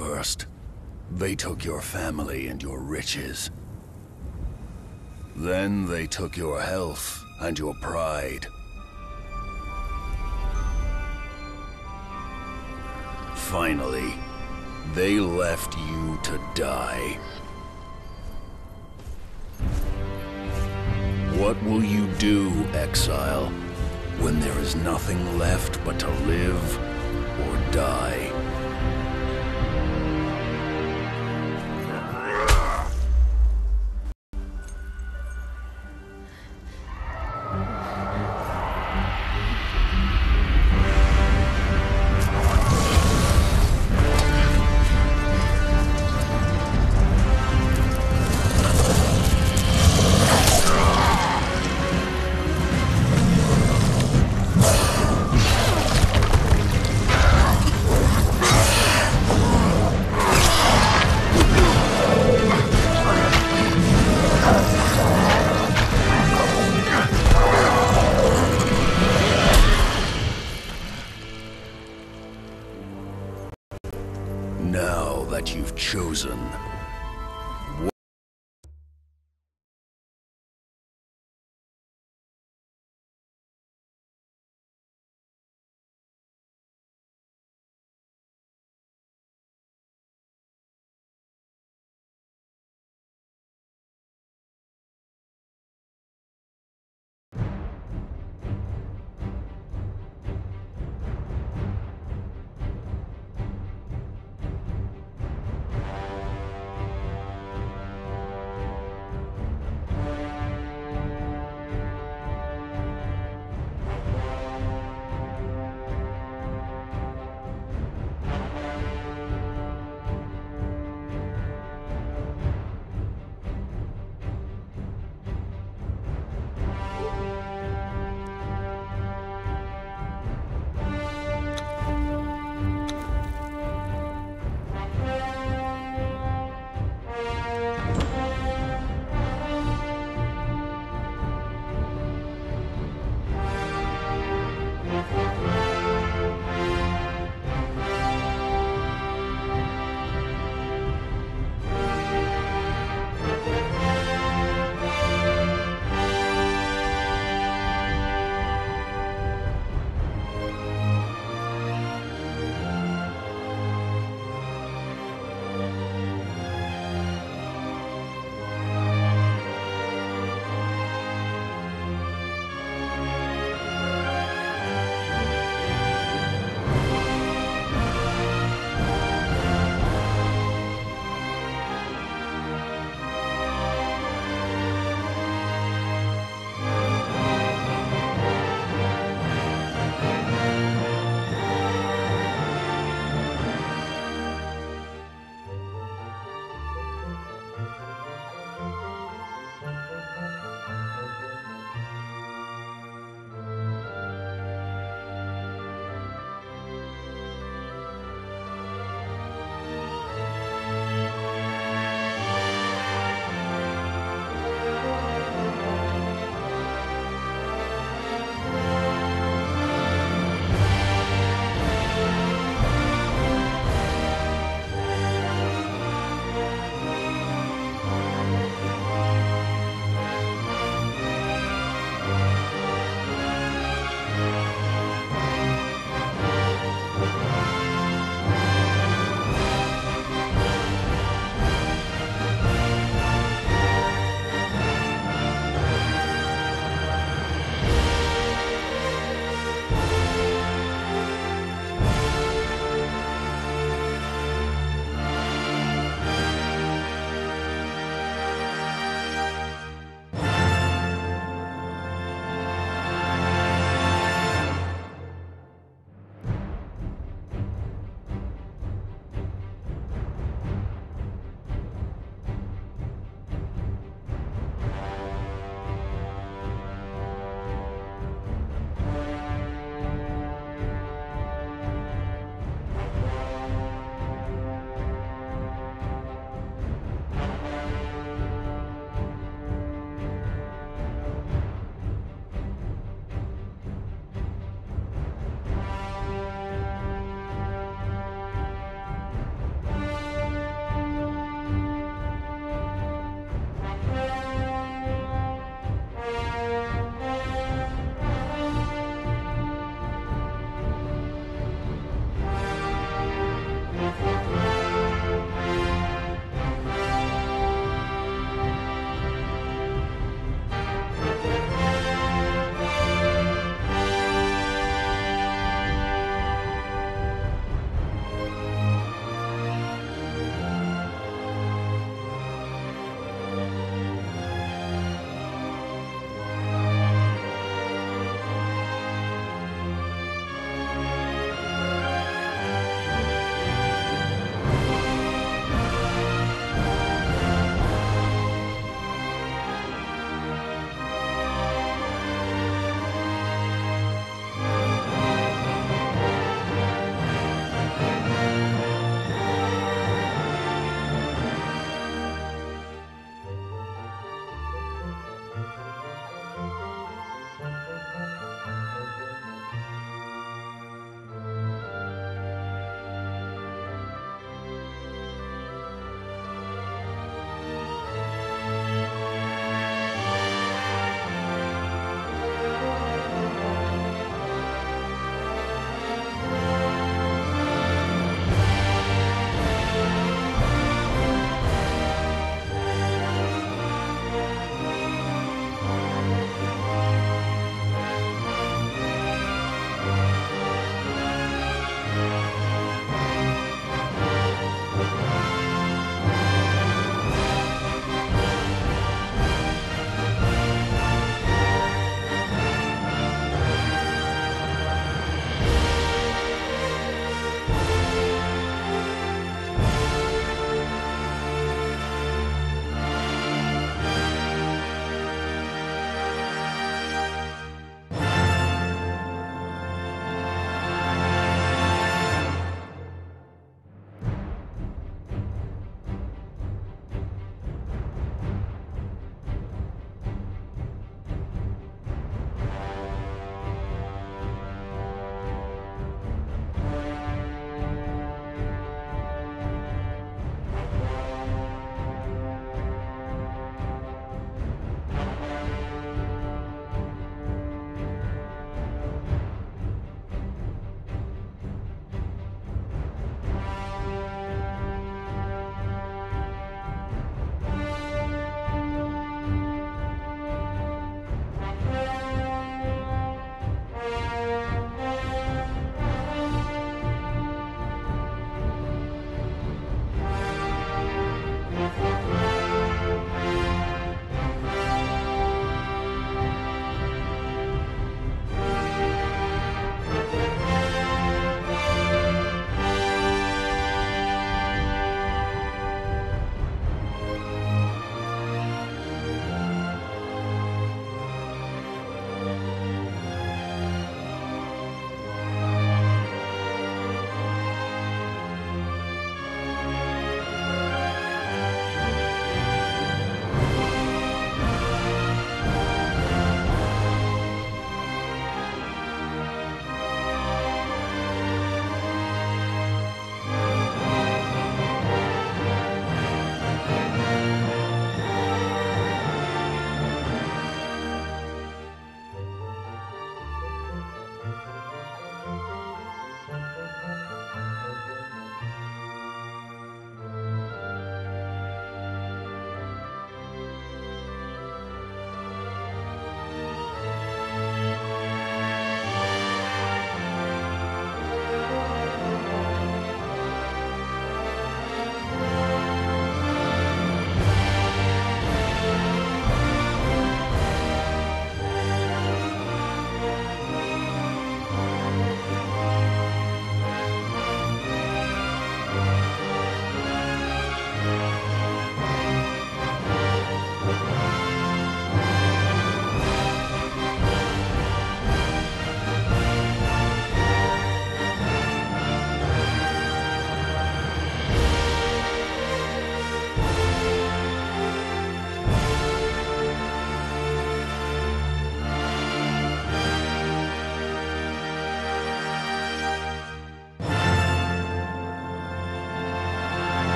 first. They took your family and your riches. Then they took your health and your pride. Finally, they left you to die. What will you do, exile, when there is nothing left but to live or die?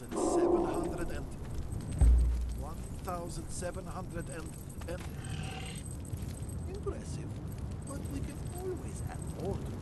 1,700 and... 1,700 and... and... Impressive, but we can always add more. to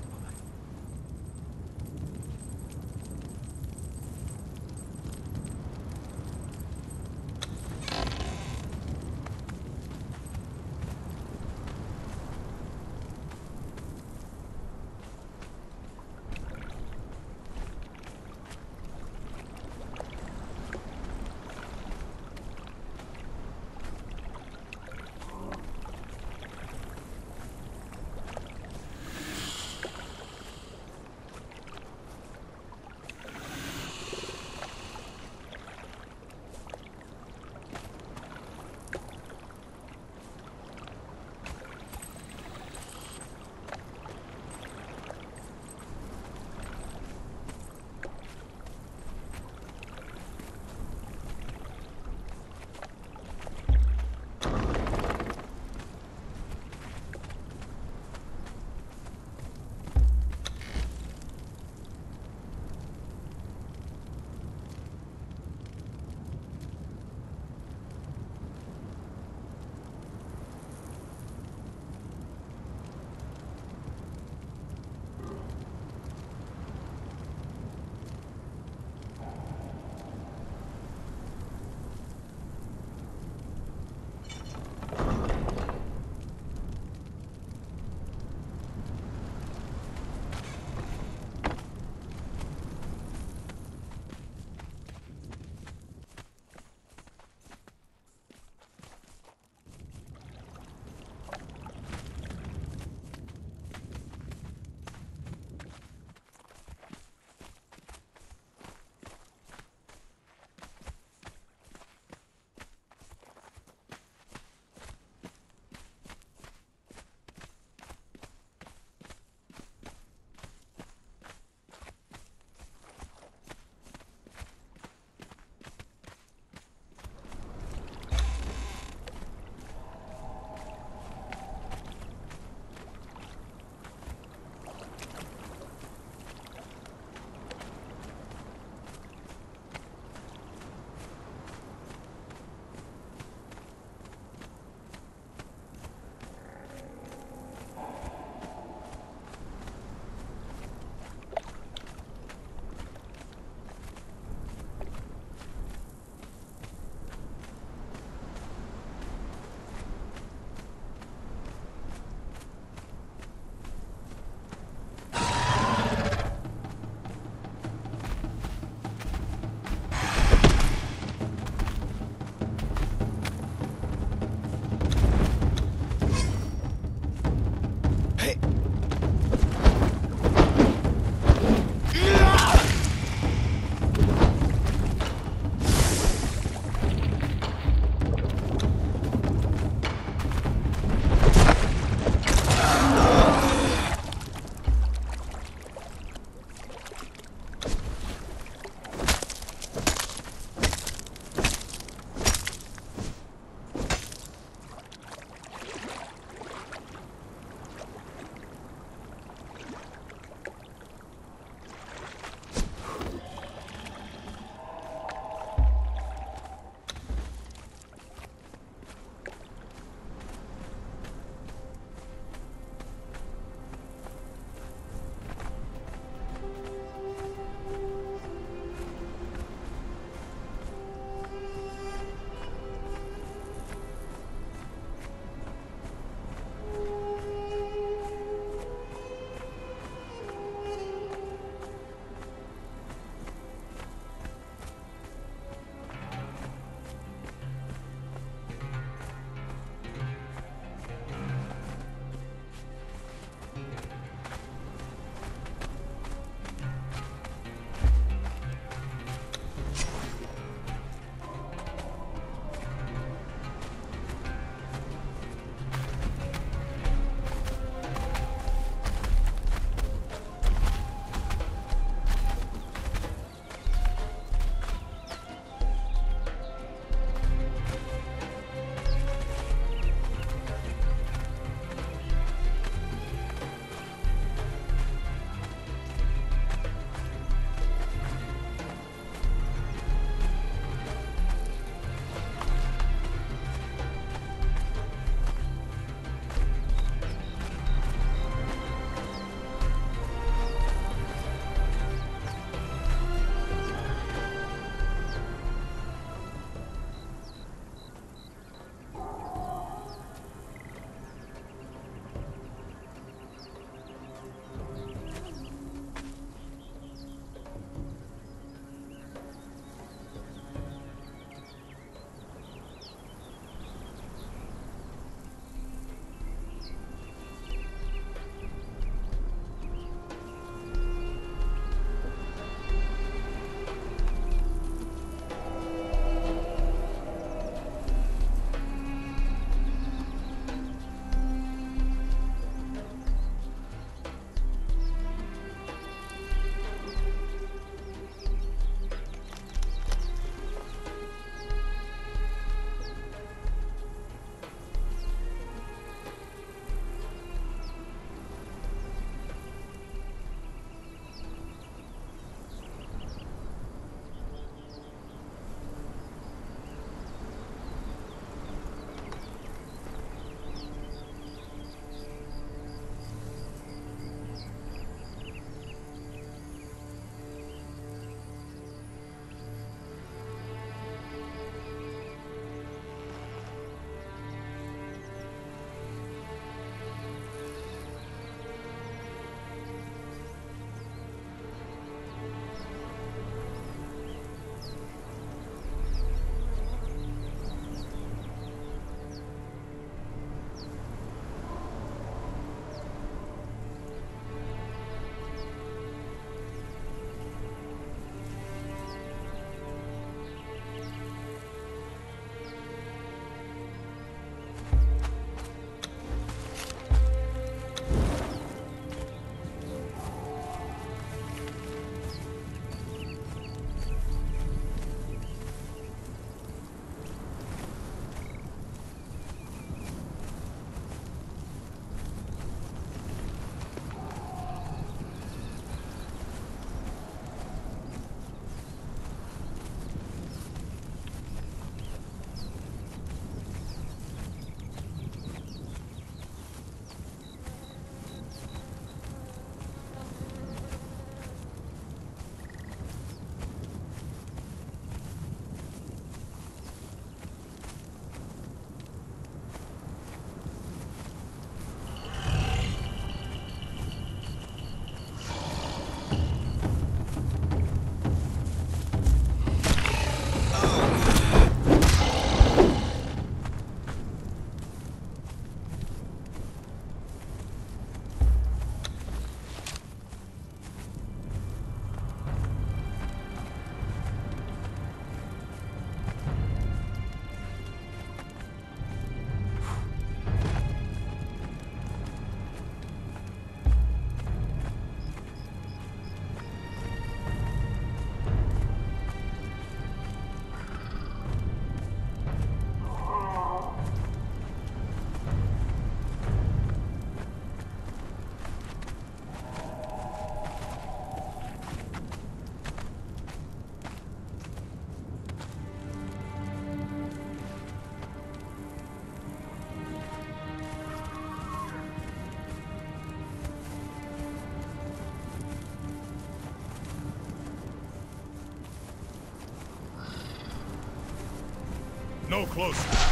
No closer.